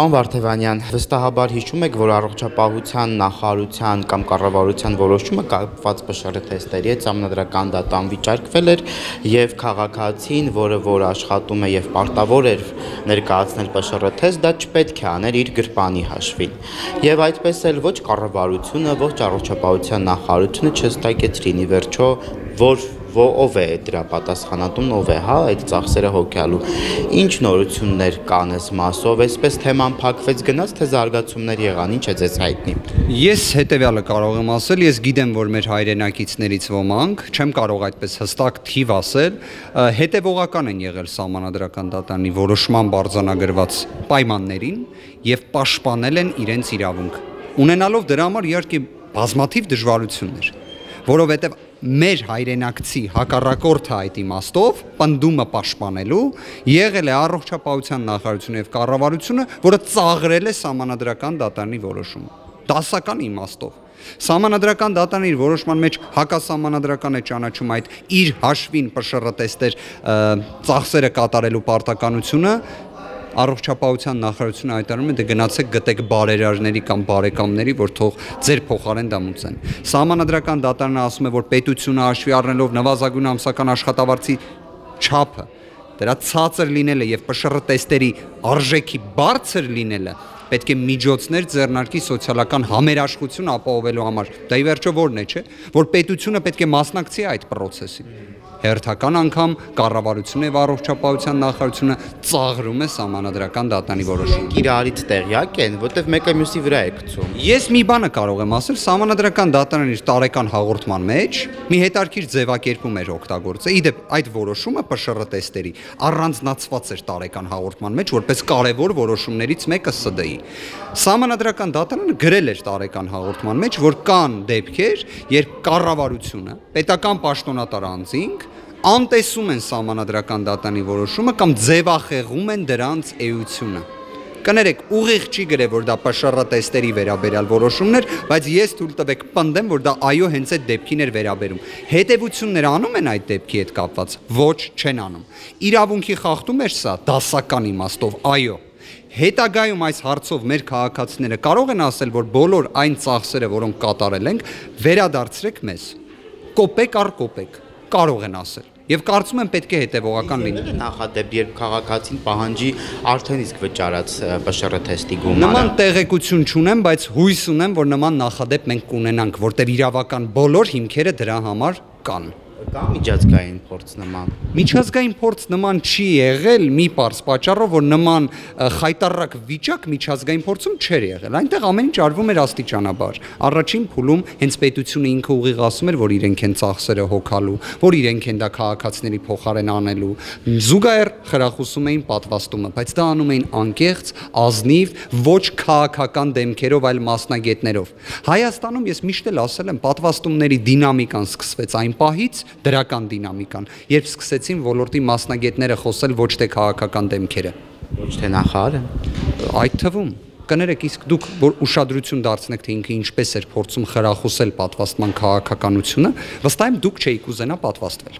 Պարոն Վարդևանյան, վստահաբար հիշում եք, որ առողջապահության նախարարության կամ կառավարության որոշումը կապված ՊՇՌ թեստերի հետ համանդրական դատա անվիճարկվել էր եւ քաղաքացին, որը որ աշխատում է եւ պարտավոր էր ներկայացնել ՊՇՌ թեստ, դա չպետք է աներ իր գրպանի հաշվին։ Եվ այդպես էլ ոչ կառավարությունը, ոչ առողջապահության նախարարությունը չստակեցրին ի վերջո, որ ով է դրա պատասխանատուն, ով է, հա, այդ ծախսերը հոգյալու։ Ինչ նորություններ կան այս մասով, այսպես թեման փակվեց գնաց, թե զարգացումներ եղան, ինչ է ձեզ հայտնի։ Ես հետեւյալը կարող եմ ասել, ես գիտեմ, որ մեր հայրենակիցներից ոմանք, չեմ կարող այդպես հստակ թիվ ասել, հետևողական են եղել համանadrական դատանի որոշման բարձանագրված պայմաններին եւ պաշտպանել են իրենց իրավունք։ Ունենալով դրա համար իհարկե բազմաթիվ դժվարություններ, որովհետեւ մեր հայրենակցի հակառակորդը այդ իմաստով պնդումը պաշտպանելու եղել է առողջապահության նախարարությունը եւ կառավարությունը, որը ծաղրել է համանadrական դատարանի որոշումը։ Դասական իմաստով Սահմանադրական դատան իր որոշման մեջ հակասահմանադրական է ճանաչում այդ իր հաշվին ՊՇՌ տեստեր ծախսերը կատարելու պարտականությունը առողջապահության նախարարությունը հայտարարում է դե գնացեք գտեք բարերարների կամ բարեկամների, որ թող ձեր փոխարեն դա մուծեն։ Սահմանադրական դատարանը ասում է, որ պետությունը հաշվի առնելով նվազագույն ամսական աշխատավարձի չափը դրա ցածր լինելը եւ ՊՇՌ տեստերի արժեքի բարձր լինելը պետք է միջոցներ ձեռնարկի սոցիալական համերաշխություն ապահովելու համար։ Դա ի վերջո ո՞րն է, չէ՞, որ պետությունը պետք է մասնակցի այդ process-ին հերթական անգամ կառավարությունը եւ առողջապահության նախարարությունը ծաղրում է համանadrական դատանի որոշումը։ Իրարից տեղյակ են, որտեվ մեկը մյուսի վրա է գցում։ Ես մի բանը կարող եմ ասել, համանadrական դատարանը իր տարեկան հաղորդման մեջ մի հետարքիր ձևակերպում էր օգտագործել։ Իդեպ այդ որոշումը ՊՇՌ տեստերի առանձնացված էր տարեկան հաղորդման մեջ որպես կարևոր որոշումներից մեկը ՍԴ-ի։ Համանadrական դատարանը գրել էր տարեկան հաղորդման մեջ, որ կան դեպքեր, երբ կառավարությունը, պետական պաշտոնատար անձինք անտեսում են սահմանադրական դատանի որոշումը կամ ձևախեղում են դրանց էությունը։ Կներեք, ուղիղ չի գրել, որ դա ՊՇՌ տեստերի վերաբերյալ որոշումներ, բայց ես թույլ տվեք պնդեմ, որ դա այո հենց այդ դեպքին էր վերաբերում։ Հետևություններ անում են այդ դեպքի հետ կապված։ Ոչ, չեն անում։ Իրավունքի խախտում էր սա դասական իմաստով, այո։ Հետագայում այս հարցով մեր քաղաքացիները կարող են ասել, որ բոլոր այն ծախսերը, որոնք կատարել ենք, վերադարձրեք մեզ։ Կոպեկ առ կոպեկ կարող են ասել եւ կարծում եմ պետք է հետեւողական լինի նախադեպ երբ քաղաքացին պահանջի արդեն իսկ վճարած ՊՇՌ թեստի գումարը նման տեղեկություն չունեմ բայց հույս ունեմ որ նման նախադեպ մենք կունենանք որտեղ իրավական բոլոր հիմքերը դրա համար կան Կա միջազգային փորձ նման։ Միջազգային փորձ նման չի եղել մի པարս պատճառով, որ նման խայտարակ վիճակ միջազգային փորձում չէր եղել։ Այնտեղ ամեն ինչ արվում էր աստիճանաբար։ Առաջին փուլում հենց պետությունը ինքը ուղիղ ասում էր, որ իրենք են ծախսերը հոգալու, որ իրենք են դա քաղաքացիների փոխարեն անելու։ Զուգահեռ խրախուսում էին պատվաստումը, բայց դա անում էին անկեղծ, ազնիվ, ոչ քաղաքական դեմքերով, այլ մասնագետներով։ Հայաստանում ես միշտ էլ ասել եմ, պատվաստումների դինամիկան սկսվեց այն պահից, դրական դինամիկան, երբ սկսեցին ոլորտի մասնագետները խոսել ոչ թե քաղաքական դեմքերը, ոչ թե նախարարը։ Այդ թվում կներեք իսկ դուք որ ուշադրություն դարձնեք թե ինքը ինչպես էր փորձում խրախուսել պատվաստման քաղաքականությունը, վստահ եմ դուք չէիք ուզենա պատվաստվել։